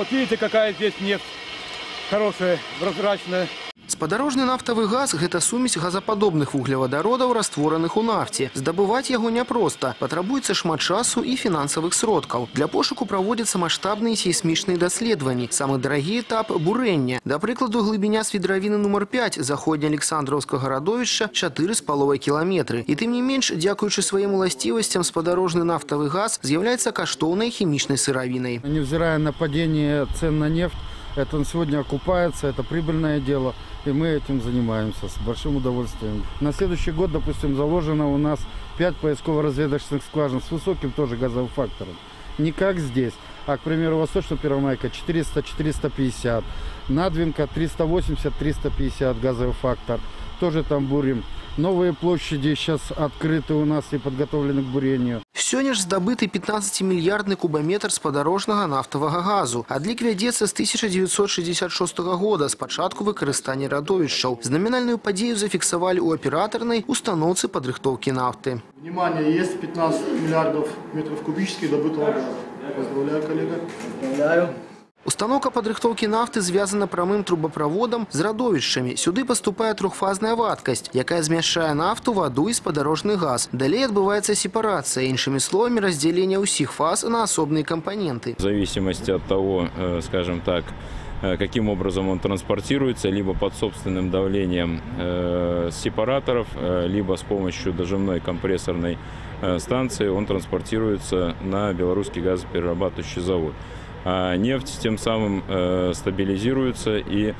Вот видите, какая здесь нефть хорошая, прозрачная Спадарожны нафтавы газ гэта сумесь газападобных вуглевадародаў, раствораных у нафце. Здабываць яго няпроста. Патрабуецца шмат часу і фінансавых сродкаў. Для пошуку праводзяцца маштабныя сейсмічныя даследаванні. Самы дарагі этап бурэння. Да прыкладу, глыбіня свідравіны нумар 5 заходня Александраўскага радовішча 4,5 кіламетры. І тым не менш, дзякуючы сваім уласцівасцям, спадарожны нафтавы газ з'яўляецца каштоўнай хімічнай сыравінай. Невзирая на падение цен на нефть, это сегодня окупается, это прибыльное дело, и мы этим занимаемся с большим удовольствием. На следующий год, допустим, заложено у нас 5 поисково-разведочных скважин с высоким тоже газовым фактором. Не как здесь, а, к примеру, Восточно-Первомайка 400-450, Надвинка 380-350 газовый фактор, тоже там бурим. Новые площади сейчас открыты у нас и подготовлены к бурению. Сёння ж здабыты 15-мільярдны кубаметр спадарожнага нафтавага газу. Адлік вядзецца з 1966 года, з пачатку выкарыстання радовішчаў. Знамінальную падзею зафіксавалі ў аператарнай устаноўцы падрыхтоўкі нафты. Внимание, есть 15 миллиардов метров кубических добытого газа. Поздравляю, коллега. Поздравляю. Установка падрыхтоўкі нафты звязана прамым трубаправодам з радовішчамі. Сюды паступае трохфазная вадкасць, якая змяшчае нафту, ваду і спадарожны газ. Далей адбываецца сепарацыя, іншымі словамі, раздзяленне ўсіх фаз на асобныя кампаненты. В зависимости от того, э, скажем так, э, каким образом он транспортируется, либо под собственным давлением э, сепараторов, э, либо с помощью дожимной компрессорной э, станции, он транспортируется на белорусский газоперерабатывающий завод. А нефть тем самым э, стабилизируется и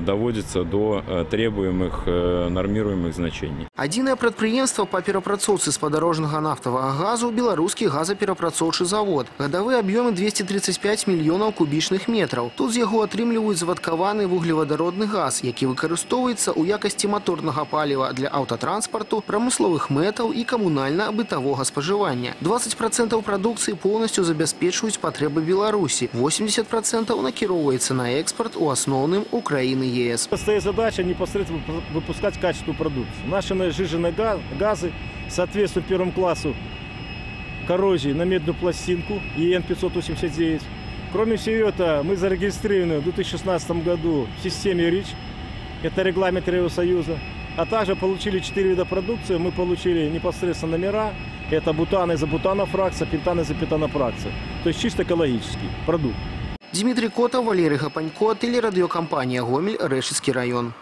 доводится до э, требуемых э, нормируемых значений. Адзінае прадпрыемства па перапрацоўцы спадарожнага нафтавага газу беларускі газаперапрацоўчы завод. Гадавыя аб'ёмы 235 мільёнаў кубічных метраў. Тут з яго атрымліваюць завадкаваны вуглевадародны газ, які выкарыстоўваецца ў якасці маторнага паліва для аўтатранспарту, прамысловых мэтаў і камунальна-бытавога спажывання. 20% прадукцыі поўнасцю забяспечваюць патрэбы Беларусі. 80% накіроўваецца на экспарт у асноўным у краіны ЕС. Стоит задача непосредственно выпускать качественную продукцию. Наши жиженные га- газы соответствуют первому классу коррозии на медную пластинку ЕН 589. Кроме всего этого, мы зарегистрированы в 2016 году в системе РИЧ, это регламент Евросоюза, а также получили 4 вида продукции. Мы получили непосредственно номера, это бутан изобутана фракция, пентан изопентана фракция. То есть чисто экологический продукт. Дмитрий Котов, Валерий Гапанько, телерадиокомпания «Гомель», Решетский район.